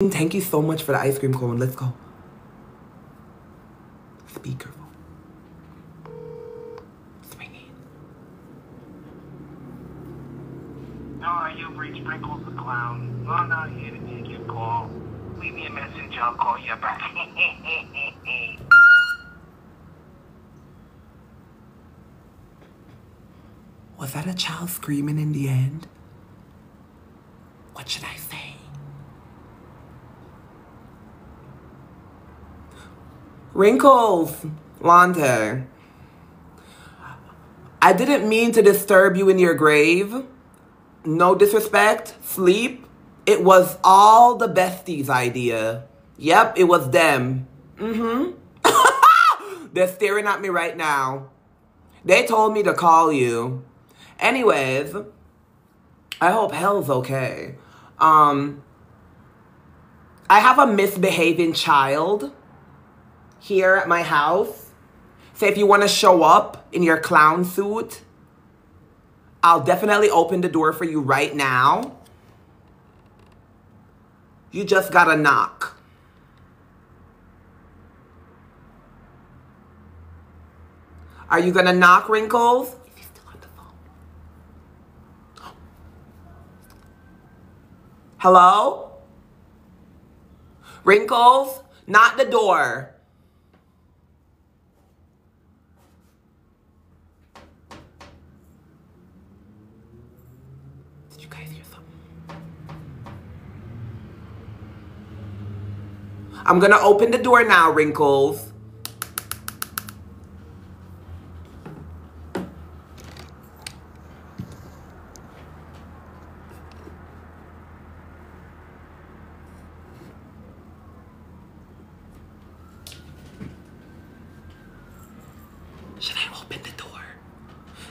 Thank you so much for the ice cream cone. Let's go. Hi, you've reached Sprinkles the Clown. I'm not here to take your call. Leave me a message, I'll call you back. Was that a child screaming in the end? What should I say? Wrinkles, Lante. I didn't mean to disturb you in your grave. No disrespect. Sleep. It was all the besties' idea. Yep, it was them. Mm-hmm. They're staring at me right now. They told me to call you. Anyways, I hope hell's okay. Um, I have a misbehaving child here at my house. So if you want to show up in your clown suit, I'll definitely open the door for you right now. You just gotta knock. Are you gonna knock, Wrinkles? Is he still on the phone? Hello? Wrinkles? Not the door. Did you guys hear something? I'm gonna open the door now, Wrinkles. Should I open the door?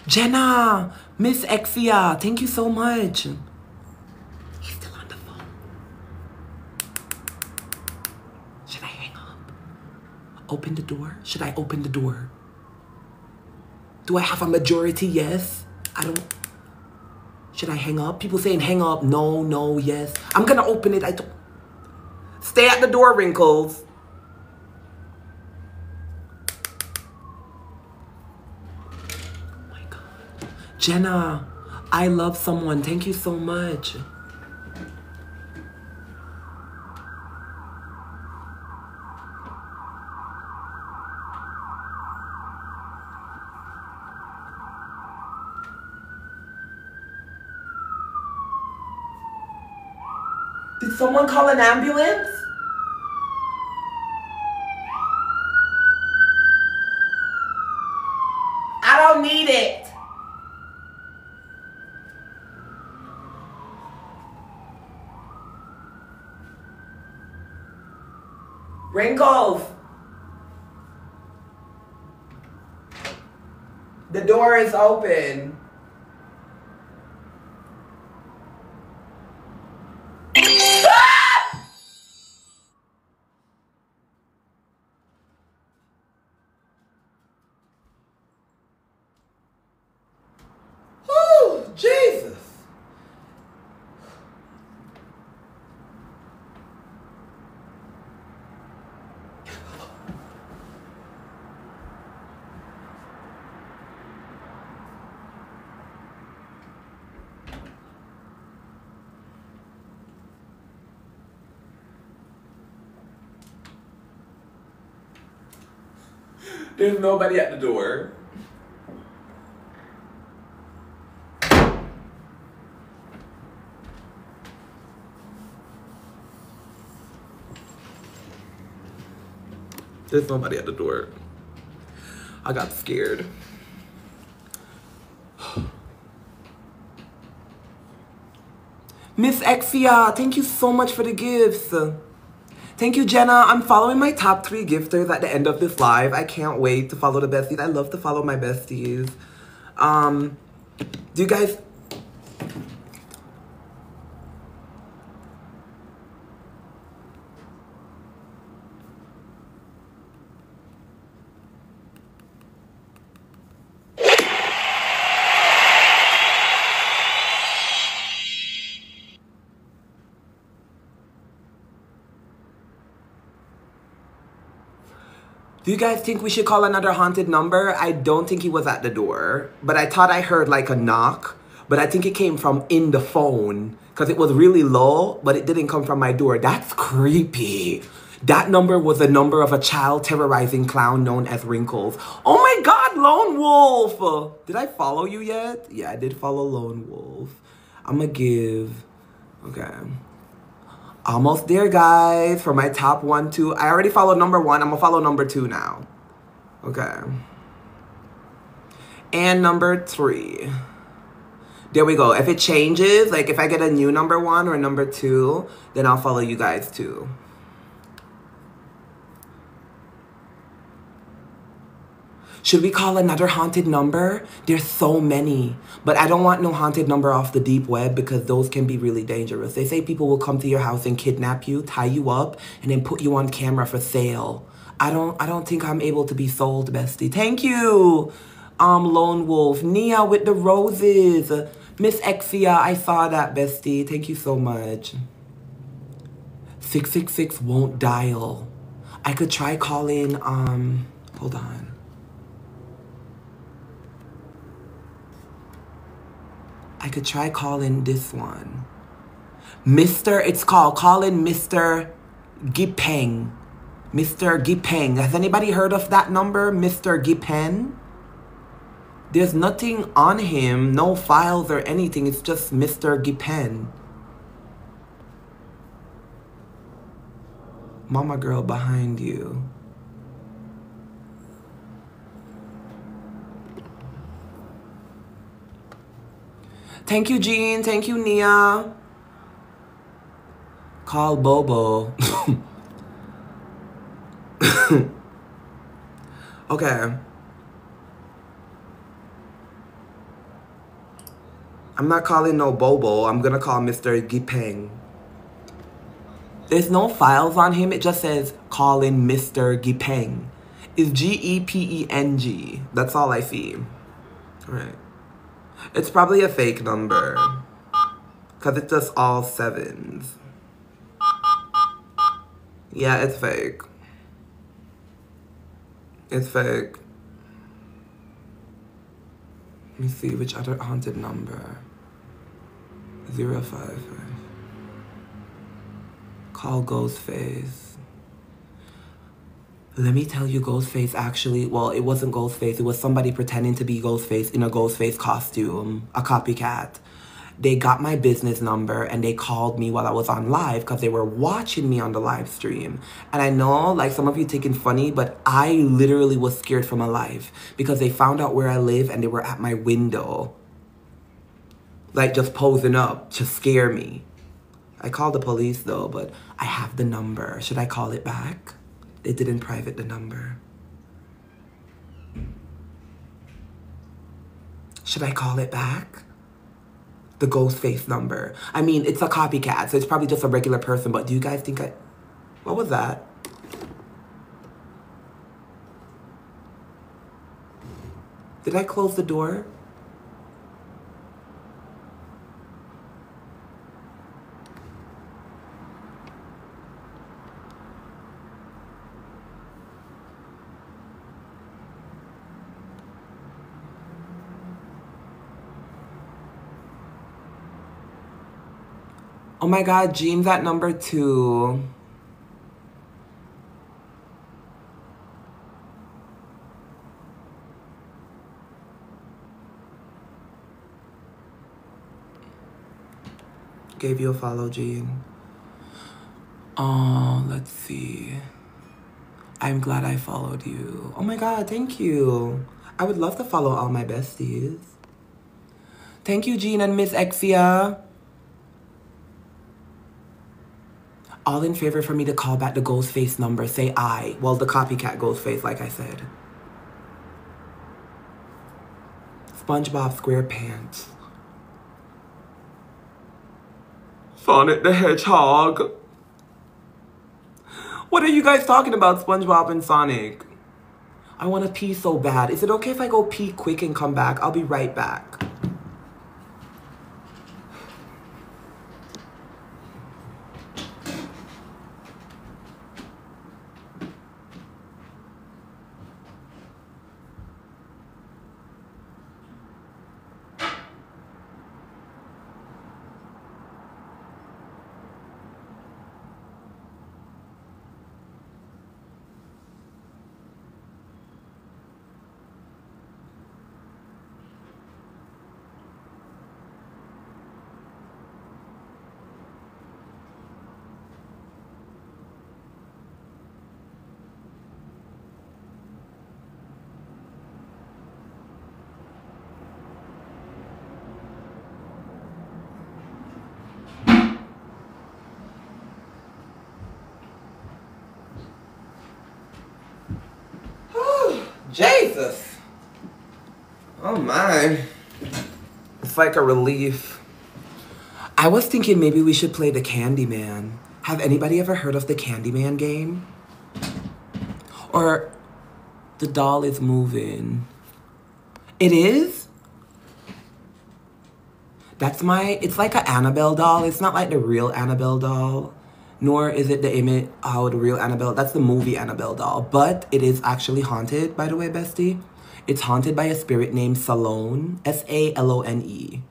Jenna, Miss Exia, thank you so much. He's still on the phone. Should I hang up? Open the door? Should I open the door? Do I have a majority? Yes. I don't. Should I hang up? People saying hang up. No, no, yes. I'm gonna open it. I don't. Stay at the door, Wrinkles. Oh my God. Jenna, I love someone. Thank you so much. Did someone call an ambulance? I don't need it. Wrinkles. The door is open. Oh, Jesus. There's nobody at the door. There's nobody at the door. I got scared. Miss Exia, thank you so much for the gifts. Thank you, Jenna. I'm following my top three gifters at the end of this live. I can't wait to follow the besties. I love to follow my besties. Um, do you guys... Do you guys think we should call another haunted number? I don't think he was at the door, but I thought I heard like a knock, but I think it came from in the phone because it was really low, but it didn't come from my door. That's creepy. That number was the number of a child terrorizing clown known as Wrinkles. Oh my god, Lone Wolf! Did I follow you yet? Yeah, I did follow Lone Wolf. I'm gonna give. Okay. Almost there, guys, for my top one, two. I already followed number one. I'm gonna follow number two now. Okay. And number three. There we go. If it changes, like if I get a new number one or number two, then I'll follow you guys too. Should we call another haunted number? There's so many. But I don't want no haunted number off the deep web because those can be really dangerous. They say people will come to your house and kidnap you, tie you up, and then put you on camera for sale. I don't I don't think I'm able to be sold, bestie. Thank you. Um, Lone Wolf. Nia with the roses. Miss Exia, I saw that, bestie. Thank you so much. 666 won't dial. I could try calling, um, hold on. I could try calling this one. Mr. It's called calling Mr. Gepeng. Mr. Gepeng. Has anybody heard of that number, Mr. Gepeng? There's nothing on him, no files or anything. It's just Mr. Gepeng. Mama girl behind you. Thank you, Jean. Thank you, Nia. Call Bobo. okay. I'm not calling no Bobo. I'm gonna call Mr. Gepeng. There's no files on him. It just says calling Mr. Gepeng. It's G-E-P-E-N-G. That's all I see. All right. It's probably a fake number. Because it's just all sevens. Yeah, it's fake. It's fake. Let me see which other haunted number. Zero five. Call Ghostface. Let me tell you, Ghostface actually, well, it wasn't Ghostface. It was somebody pretending to be Ghostface in a Ghostface costume, a copycat. They got my business number and they called me while I was on live because they were watching me on the live stream. And I know, like, some of you taking funny, but I literally was scared for my life because they found out where I live and they were at my window. Like, just posing up to scare me. I called the police though, but I have the number. Should I call it back? They didn't private the number. Should I call it back? The ghost face number. I mean, it's a copycat, so it's probably just a regular person, but do you guys think I... What was that? Did I close the door? Oh my god, Jean's at number two. Gave you a follow, Jean. Oh, let's see. I'm glad I followed you. Oh my god, thank you. I would love to follow all my besties. Thank you, Jean and Miss Exia. All in favor for me to call back the Ghostface number. Say I. Well, the copycat Ghostface, like I said. SpongeBob SquarePants. Sonic the Hedgehog. What are you guys talking about, SpongeBob and Sonic? I want to pee so bad. Is it okay if I go pee quick and come back? I'll be right back. Jesus. Oh my. It's like a relief. I was thinking maybe we should play the Candyman. Have anybody ever heard of the Candyman game? Or the doll is moving. It is? That's my, it's like an Annabelle doll. It's not like the real Annabelle doll nor is it the image how the real Annabelle. That's the movie Annabelle doll, but it is actually haunted. By the way, bestie, it's haunted by a spirit named Salone, S A L O N E.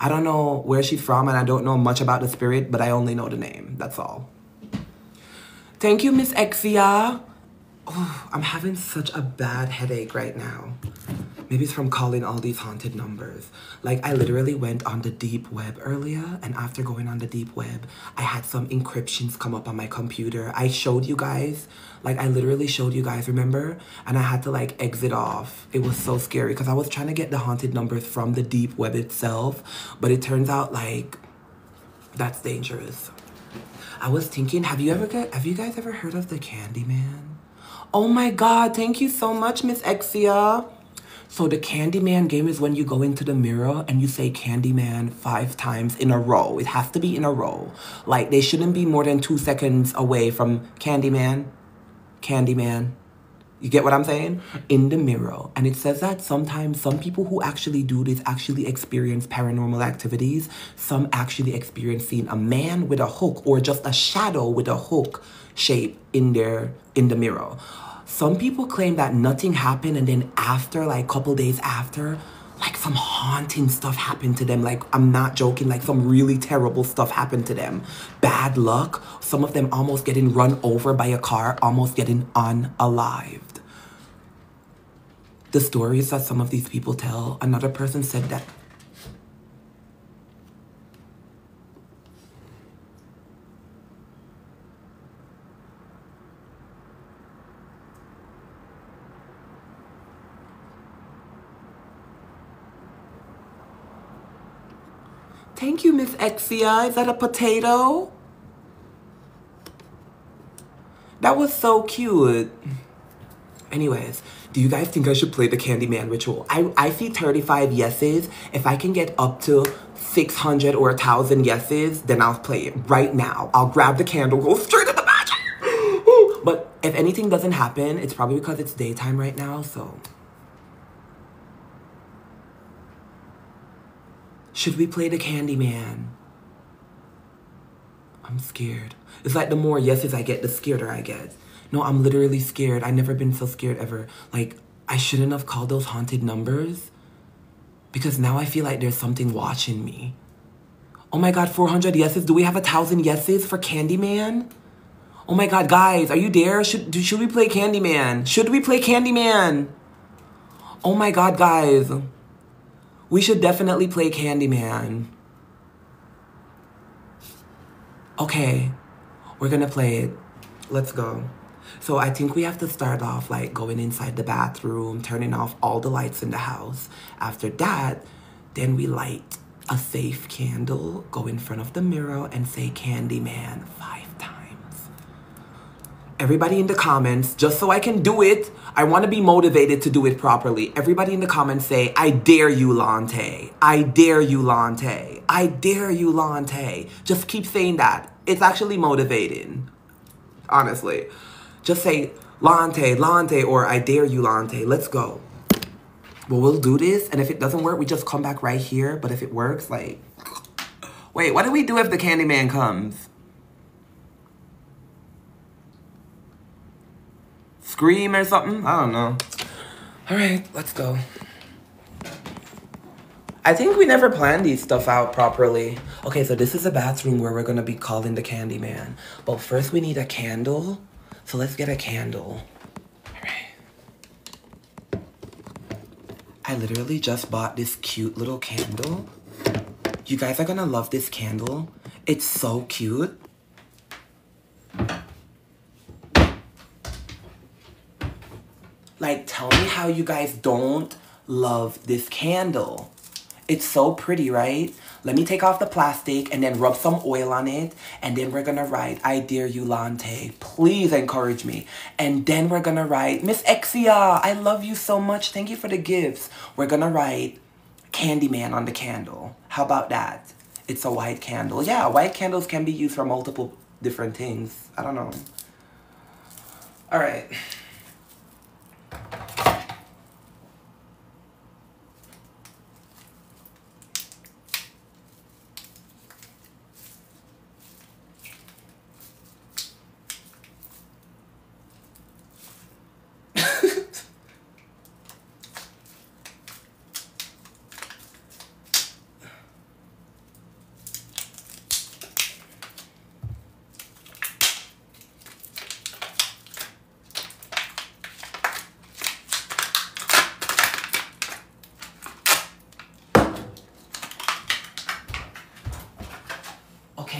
I don't know where she's from, and I don't know much about the spirit, but I only know the name. That's all. Thank you, Miss Exia. Oh, I'm having such a bad headache right now. Maybe it's from calling all these haunted numbers. Like, I literally went on the deep web earlier, and after going on the deep web, I had some encryptions come up on my computer. I showed you guys, like, I literally showed you guys, remember? And I had to, like, exit off. It was so scary because I was trying to get the haunted numbers from the deep web itself, but it turns out, like, that's dangerous. I was thinking, have you ever get, have you guys ever heard of the Candyman? Oh my God, thank you so much, Miss Exia. So the Candyman game is when you go into the mirror and you say Candyman five times in a row. It has to be in a row. Like they shouldn't be more than two seconds away from Candyman, Candyman. You get what I'm saying? In the mirror. And it says that sometimes some people who actually do this actually experience paranormal activities. Some actually experience seeing a man with a hook or just a shadow with a hook shape in their in the mirror. Some people claim that nothing happened and then after, like a couple days after, like some haunting stuff happened to them. Like, I'm not joking, like some really terrible stuff happened to them. Bad luck. Some of them almost getting run over by a car, almost getting unalived. The stories that some of these people tell, another person said that Thank you, Miss Exia. Is that a potato? That was so cute. Anyways, do you guys think I should play the Candyman ritual? I, I see 35 yeses. If I can get up to 600 or 1,000 yeses, then I'll play it right now. I'll grab the candle, go straight to the bathroom. but if anything doesn't happen, it's probably because it's daytime right now, so... Should we play the Candyman? I'm scared. It's like the more yeses I get, the scareder I get. No, I'm literally scared. I've never been so scared ever. Like, I shouldn't have called those haunted numbers because now I feel like there's something watching me. Oh my god, 400 yeses. Do we have a thousand yeses for Candyman? Oh my god, guys, are you there? Should, should we play Candyman? Should we play Candyman? Oh my god, guys. We should definitely play Candyman. Okay, we're gonna play it. Let's go. So I think we have to start off like going inside the bathroom, turning off all the lights in the house. After that, then we light a safe candle, go in front of the mirror and say Candyman five. Everybody in the comments, just so I can do it, I want to be motivated to do it properly. Everybody in the comments say, I dare you, Lante. I dare you, Lante. I dare you, Lante. Just keep saying that. It's actually motivating. Honestly. Just say, Lante, Lante, or I dare you, Lante. Let's go. Well, we'll do this, and if it doesn't work, we just come back right here. But if it works, like... Wait, what do we do if the Candyman comes? Scream or something. I don't know. All right, let's go. I think we never planned these stuff out properly. Okay, so this is a bathroom where we're gonna be calling the candy man. But first we need a candle. So let's get a candle. I literally just bought this cute little candle. You guys are gonna love this candle. It's so cute. Like, tell me how you guys don't love this candle. It's so pretty, right? Let me take off the plastic and then rub some oil on it. And then we're gonna write, I dear you, Lante. Please encourage me. And then we're gonna write, Miss Exia, I love you so much. Thank you for the gifts. We're gonna write Candyman on the candle. How about that? It's a white candle. Yeah, white candles can be used for multiple different things. I don't know. All right.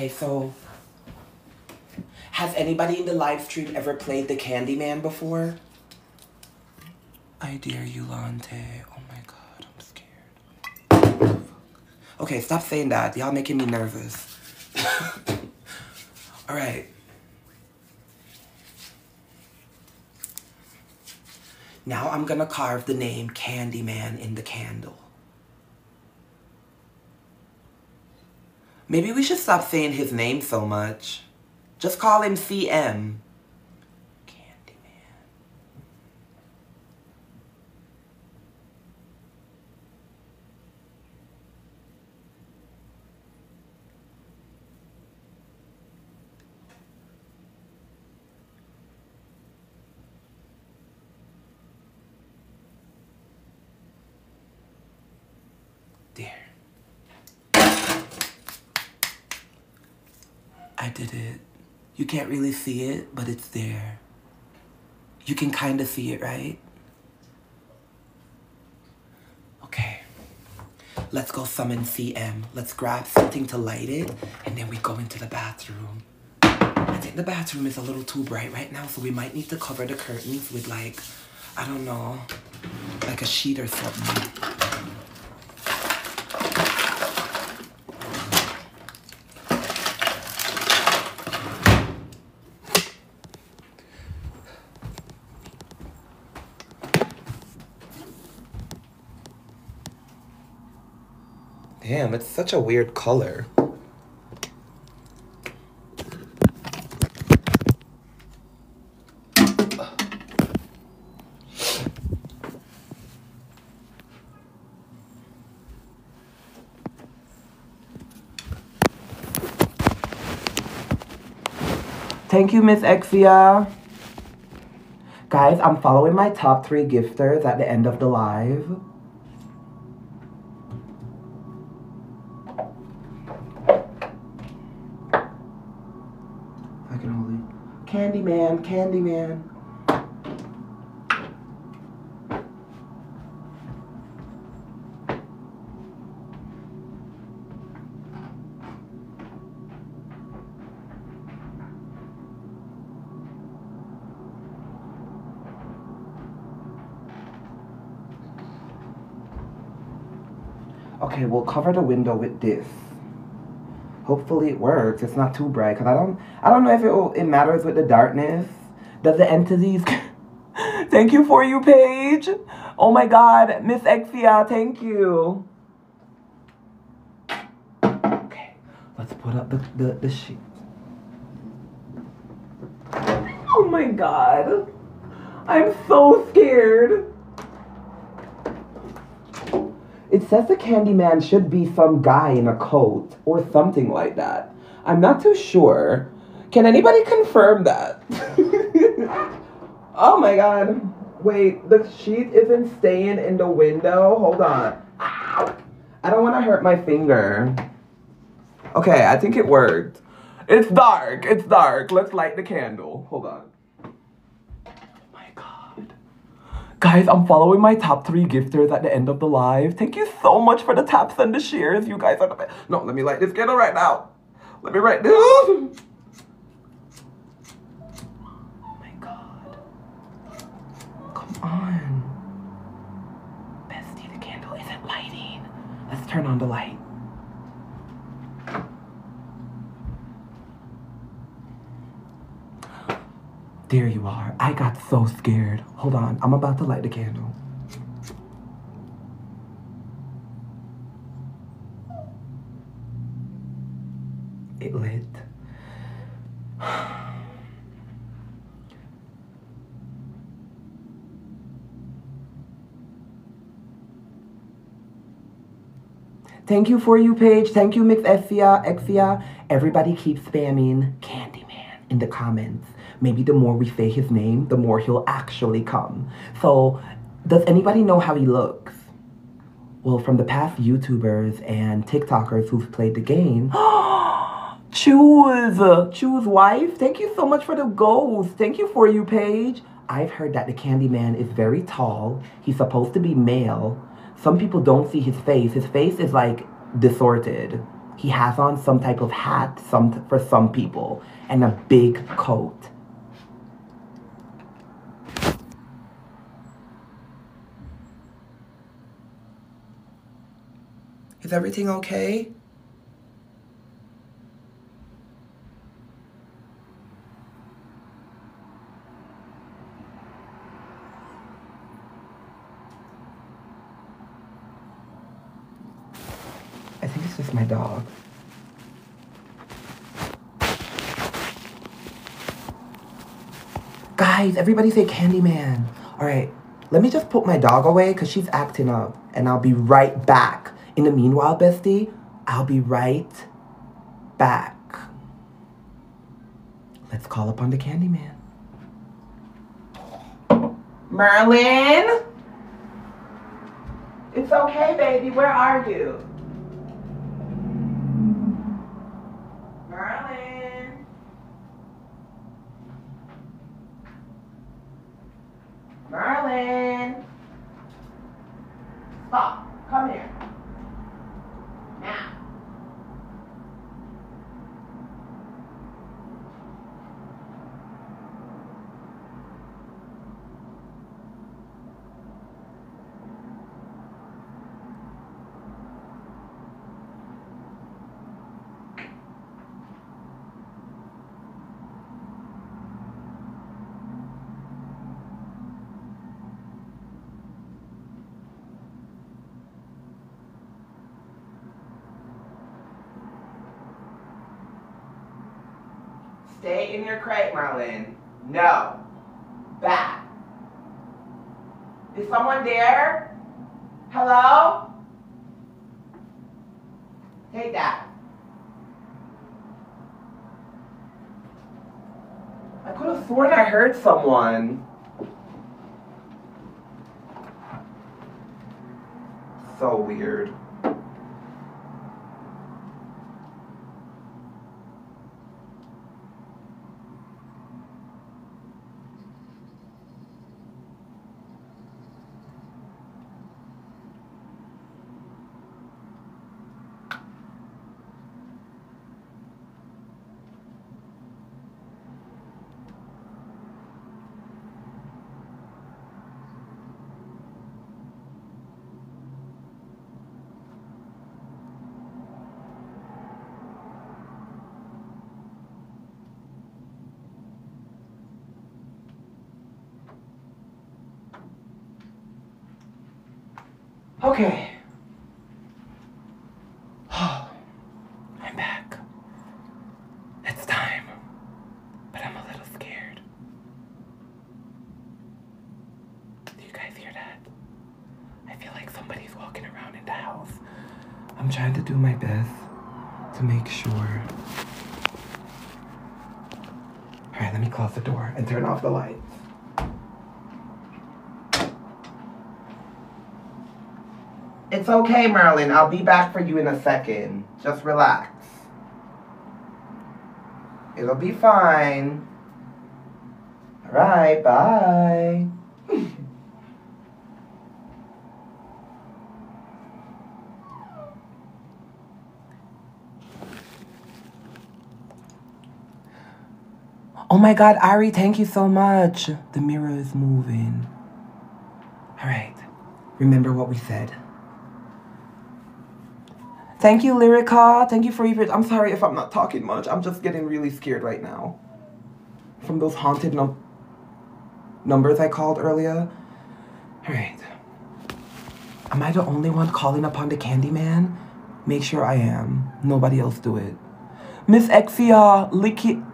Okay, so has anybody in the live stream ever played the Candyman before? I dare you, Lante. Oh my god, I'm scared. Okay, stop saying that. Y'all making me nervous. All right. Now I'm gonna carve the name Candyman in the candle. Maybe we should stop saying his name so much. Just call him CM. Candyman. There. I did it. You can't really see it, but it's there. You can kind of see it, right? Okay. Let's go summon CM. Let's grab something to light it, and then we go into the bathroom. I think the bathroom is a little too bright right now, so we might need to cover the curtains with like, I don't know, like a sheet or something. Damn, it's such a weird color. Thank you, Miss Exia. Guys, I'm following my top three gifters at the end of the live. Candyman, Candyman. Okay, we'll cover the window with this. Hopefully it works. It's not too bright because I don't. I don't know if it it matters with the darkness. Does the entities? thank you for you, Paige. Oh my God, Miss Exia, thank you. Okay, let's put up the the, the sheet. Oh my God, I'm so scared. It says the Candyman should be some guy in a coat or something like that. I'm not too sure. Can anybody confirm that? oh my god. Wait, the sheet isn't staying in the window. Hold on. Ow. I don't want to hurt my finger. Okay, I think it worked. It's dark. It's dark. Let's light the candle. Hold on. my god. Guys, I'm following my top three gifters at the end of the live. Thank you so much for the taps and the shares. You guys are the best. No, let me light this candle right now. Let me write this. Oh my god. Come on. Bestie, the candle isn't lighting. Let's turn on the light. There you are. I got so scared. Hold on. I'm about to light the candle. It lit. Thank you for you, Paige. Thank you, Miss Exia. Everybody keeps spamming Candyman in the comments. Maybe the more we say his name, the more he'll actually come. So, does anybody know how he looks? Well, from the past YouTubers and TikTokers who've played the game, Choose, Choose wife. Thank you so much for the goals. Thank you for you, Paige. I've heard that the Candyman is very tall. He's supposed to be male. Some people don't see his face. His face is like distorted. He has on some type of hat some for some people and a big coat. Is everything okay? I think it's just my dog. Guys, everybody say Candyman. All right, let me just put my dog away because she's acting up and I'll be right back. In the meanwhile, bestie, I'll be right back. Let's call upon the Candyman. Merlin? It's okay, baby. Where are you? Merlin? Merlin? Stop. Come here. Now. Stay in your crate, Merlin. No. Back. Is someone there? Hello? Take that. I could have sworn I heard someone. So weird. Okay. I'm back. It's time. But I'm a little scared. Do you guys hear that? I feel like somebody's walking around in the house. I'm trying to do my best to make sure. Alright, let me close the door and turn off the lights. It's okay, Merlin. I'll be back for you in a second. Just relax. It'll be fine. Alright, bye. Oh my god, Ari, thank you so much. The mirror is moving. Alright, remember what we said. Thank you, Lyrica. Thank you for even. I'm sorry if I'm not talking much. I'm just getting really scared right now. From those haunted no numbers I called earlier. All right. Am I the only one calling upon the Candyman? Make sure I am. Nobody else do it. Miss Exia, Licky,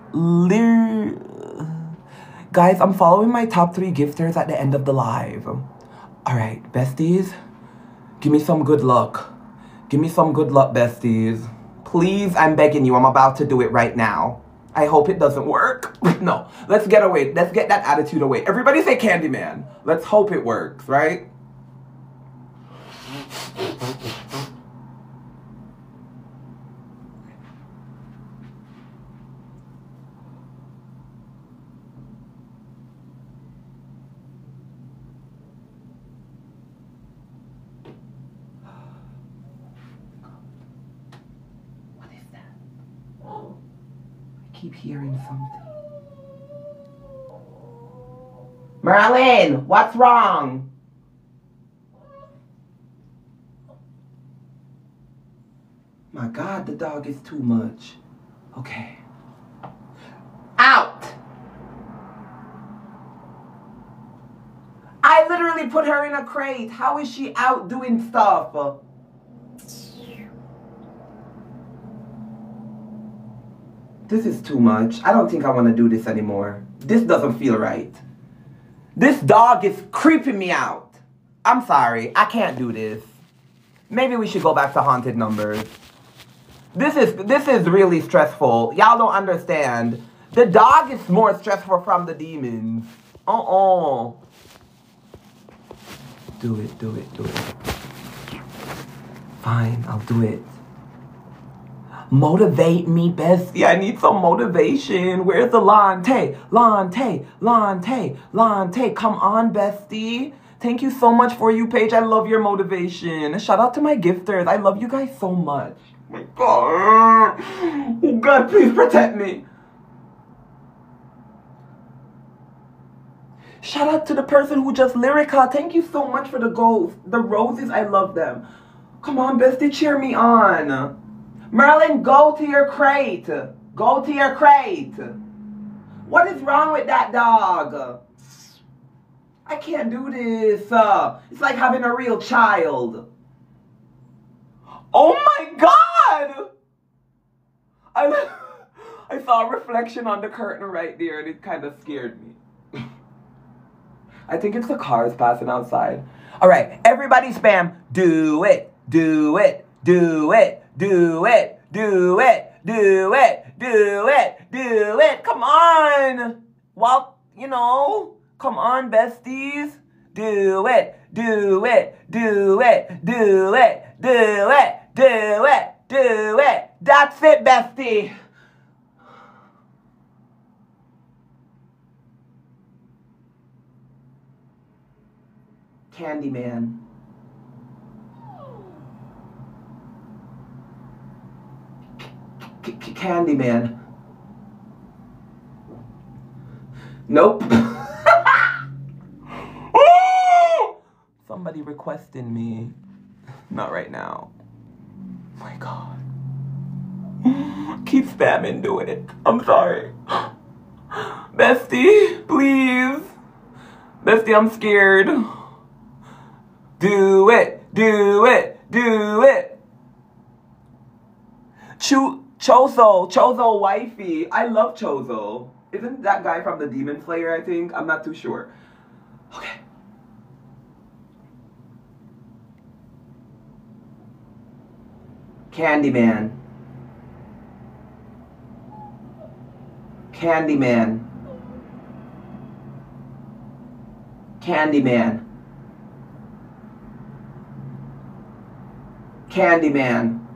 Guys, I'm following my top three gifters at the end of the live. All right, besties, give me some good luck. Give me some good luck, besties. Please, I'm begging you. I'm about to do it right now. I hope it doesn't work. no, let's get away. Let's get that attitude away. Everybody say Candyman. Let's hope it works, right? Keep hearing something. Merlin, what's wrong? My God, the dog is too much. Okay. Out! I literally put her in a crate. How is she out doing stuff? This is too much. I don't think I want to do this anymore. This doesn't feel right. This dog is creeping me out. I'm sorry. I can't do this. Maybe we should go back to haunted numbers. This is this is really stressful. Y'all don't understand. The dog is more stressful from the demons. Uh-uh. Do it, do it, do it. Fine, I'll do it. Motivate me, bestie. I need some motivation. Where's the Lante? Lante, Lante, Lante. Come on, Bestie. Thank you so much for you, Paige. I love your motivation. Shout out to my gifters. I love you guys so much. Oh my God. Oh God, please protect me. Shout out to the person who just lyrica. Thank you so much for the goals. The roses, I love them. Come on, bestie, cheer me on. Merlin, go to your crate. Go to your crate. What is wrong with that dog? I can't do this. Uh, it's like having a real child. Oh my god! I, I saw a reflection on the curtain right there and it kind of scared me. I think it's the cars passing outside. All right, everybody spam. Do it, do it, do it, do it, do it, do it, do it, do it. Come on. Well, you know, come on, besties. Do it, do it, do it, do it, do it, do it, do it. That's it, bestie. Candyman. C- C- Candyman. Nope. Oh! Somebody requesting me. Not right now. my god. Keep spamming, doing it. I'm sorry. Bestie, please. Bestie, I'm scared. Do it, do it, do it. Cho- Chozo, Chozo wifey. I love Chozo. Isn't that guy from the Demon Slayer, I think? I'm not too sure. Okay. Candyman. Candyman. Candyman. Candyman.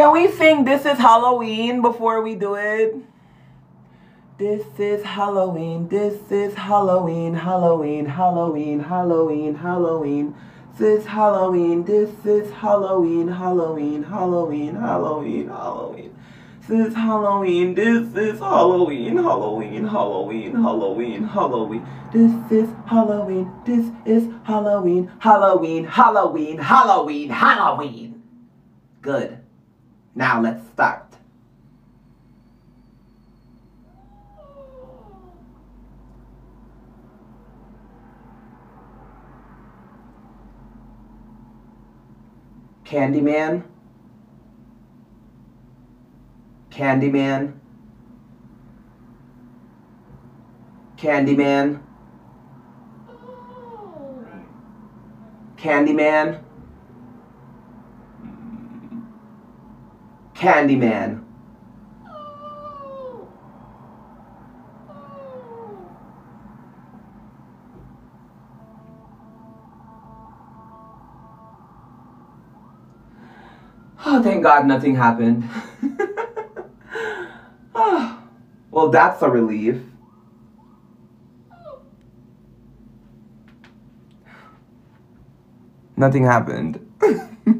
Can we sing This is Halloween before we do it? This is Halloween, this is Halloween, Halloween, Halloween, Halloween, Halloween. This is Halloween. This is Halloween, Halloween, Halloween, Halloween, Halloween. This is Halloween. This is Halloween, Halloween, Halloween, Halloween, Halloween. This is Halloween. This is Halloween, Halloween, Halloween, Halloween, Halloween. Good. Now let's start. Candyman. Candyman. Candyman. Candyman. Candyman. Oh, thank God nothing happened. oh, well, that's a relief. Nothing happened.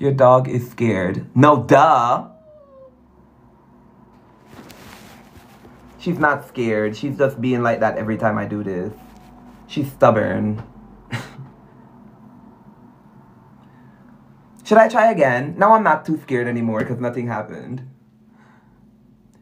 Your dog is scared. No, duh. She's not scared. She's just being like that every time I do this. She's stubborn. Should I try again? Now I'm not too scared anymore because nothing happened.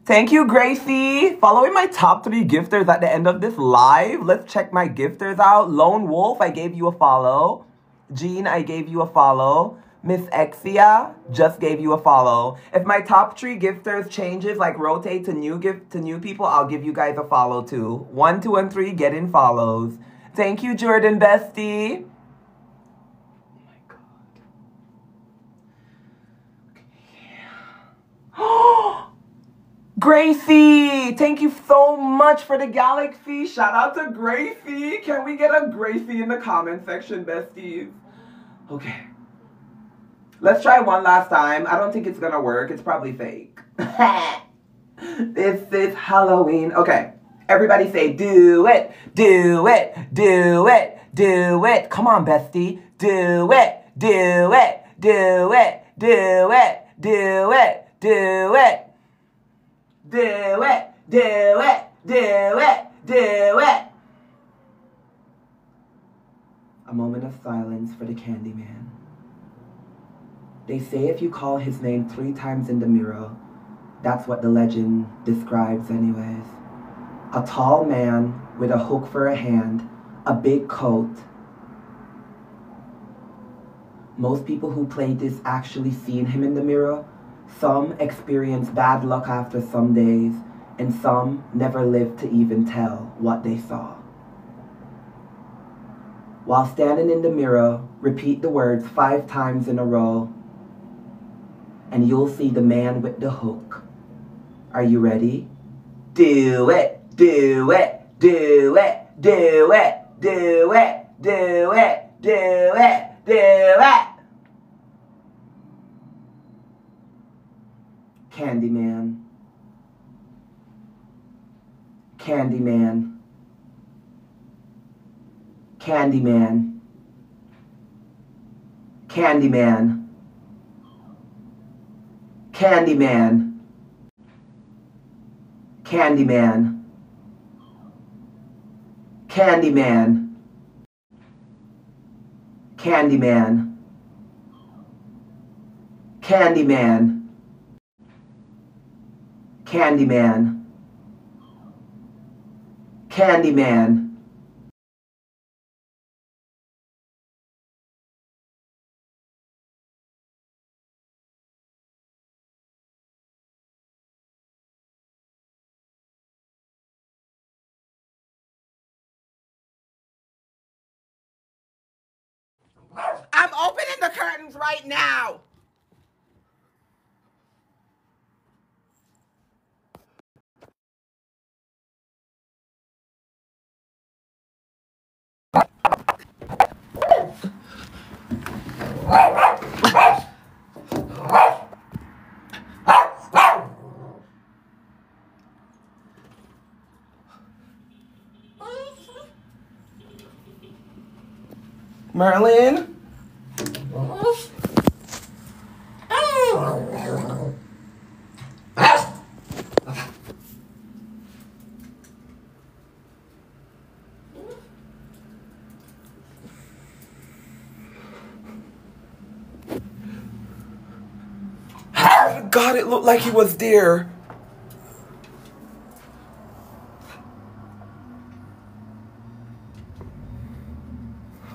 Thank you, Gracie. Following my top three gifters at the end of this live. Let's check my gifters out. Lone Wolf, I gave you a follow. Jean, I gave you a follow. Miss Exia just gave you a follow. If my top three gifters changes, like rotate to new gift to new people, I'll give you guys a follow too. One, two, and three, get in follows. Thank you, Jordan Bestie. Oh, Gracie, thank you so much for the galaxy. Shout out to Gracie. Can we get a Gracie in the comment section, besties? Okay. Let's try one last time. I don't think it's gonna work. It's probably fake. this is Halloween. Okay. Everybody say, do it, do it, do it, do it. Come on, bestie. Do it, do it, do it, do it, do it, do it. Do it, do it, do it, do it. A moment of silence for the Candyman. They say if you call his name three times in the mirror, that's what the legend describes anyways. A tall man with a hook for a hand, a big coat. Most people who played this actually seen him in the mirror some experienced bad luck after some days, and some never lived to even tell what they saw. While standing in the mirror, repeat the words five times in a row, and you'll see the man with the hook. Are you ready? Do it, do it, do it, do it, do it, do it, do it, do it. Candyman. Candyman. Candyman. Candyman. Candyman. Candyman. Candyman. Candyman. Candyman. Candyman. Candyman. right now. Merlin? Looked like he was there.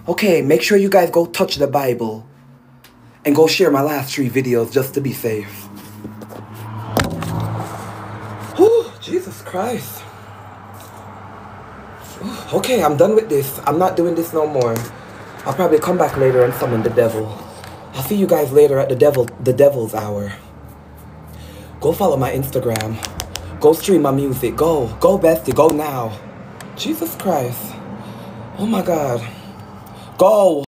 Okay, make sure you guys go touch the Bible and go share my last three videos just to be safe. Whew, Jesus Christ. Okay, I'm done with this. I'm not doing this no more. I'll probably come back later and summon the devil. I'll see you guys later at the devil the devil's hour. Go follow my Instagram. Go stream my music. Go. Go bestie. Go now. Jesus Christ. Oh my God. Go.